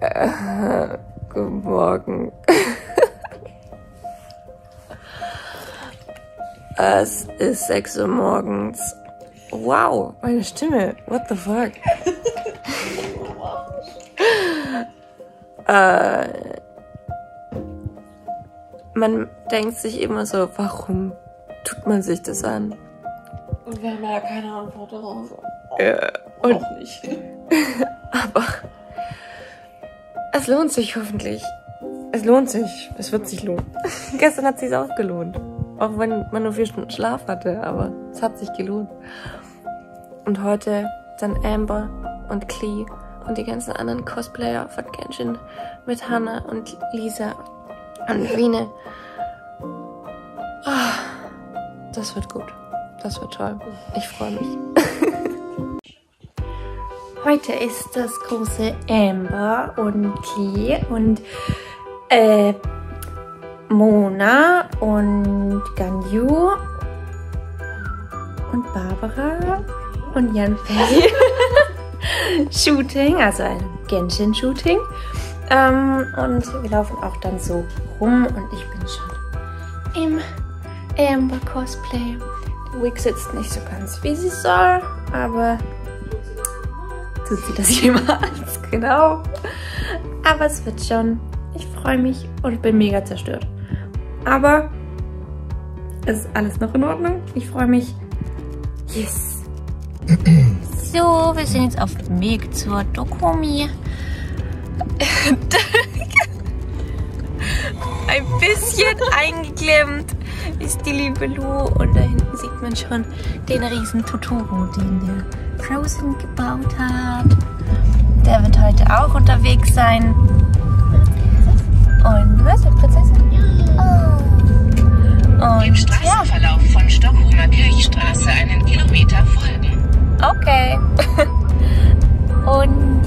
Äh, guten Morgen. es ist 6 Uhr morgens. Wow, meine Stimme. What the fuck? äh, man denkt sich immer so, warum tut man sich das an? Und wir haben ja keine Antwort darauf. Ja, und Auch nicht. Aber es lohnt sich hoffentlich. Es lohnt sich. Es wird sich lohnen. Gestern hat es sich auch gelohnt. Auch wenn man nur vier Stunden Schlaf hatte, aber es hat sich gelohnt. Und heute dann Amber und Klee und die ganzen anderen Cosplayer von Genshin mit Hannah und Lisa und Rine. Ah, das wird gut. Das wird toll. Ich freue mich. Heute ist das große Amber und Klee und äh, Mona und Ganyu und Barbara und Jan Fei Shooting, also ein Genshin-Shooting. Ähm, und wir laufen auch dann so rum und ich bin schon im Amber-Cosplay. Die Wig sitzt nicht so ganz wie sie soll, aber tut sie das jemals? Genau. Aber es wird schon. Ich freue mich und ich bin mega zerstört. Aber es ist alles noch in Ordnung. Ich freue mich. Yes. So, wir sind jetzt auf dem Weg zur Dokumi. Ein bisschen eingeklemmt ist die liebe Lu und da hinten sieht man schon den riesen Totoro, den der Frozen gebaut hat. Der wird heute auch unterwegs sein. Und was, die Prinzessin? Oh. Dem Und ja, Straßenverlauf von Stockholmer Kirchstraße einen Kilometer folgen. okay. Und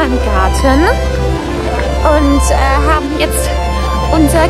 Japan-Garten und äh, haben jetzt unser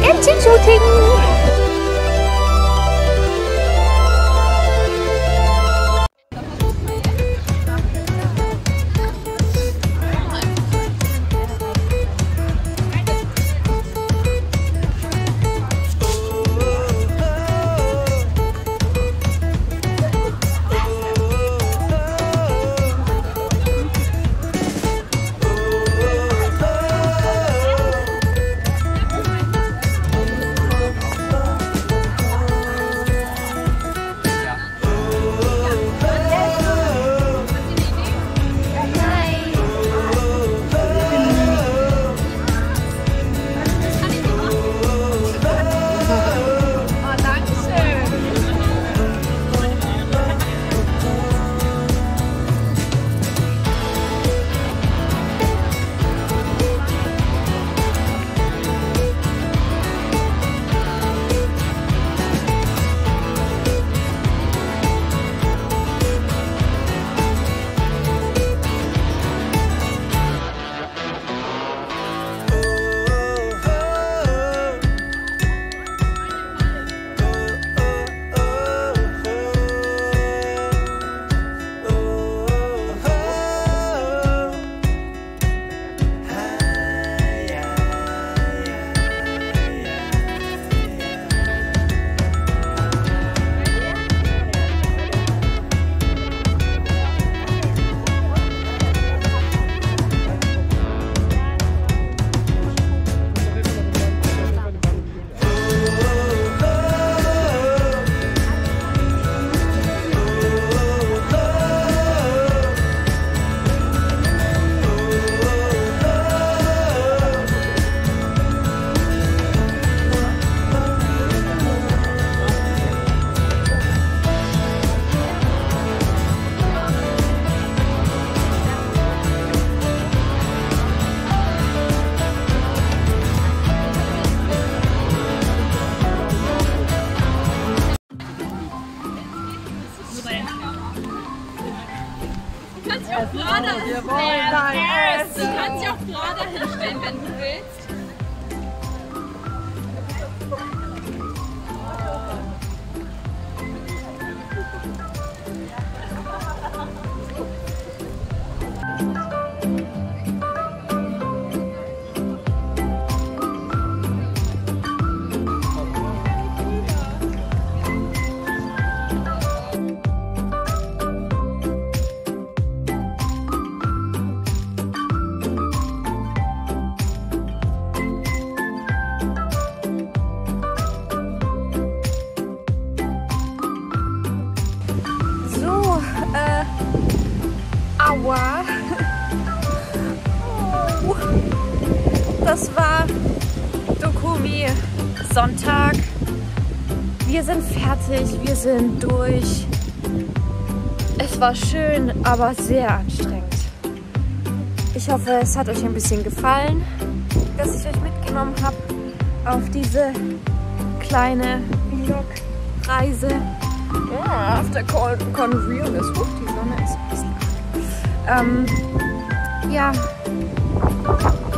Das war Dokumi Sonntag. Wir sind fertig, wir sind durch. Es war schön, aber sehr anstrengend. Ich hoffe, es hat euch ein bisschen gefallen, dass ich euch mitgenommen habe auf diese kleine Vlog-Reise. Ja, auf der Con Conreal ist hoch, die Sonne ist ein bisschen. Ähm, ja, Thank you.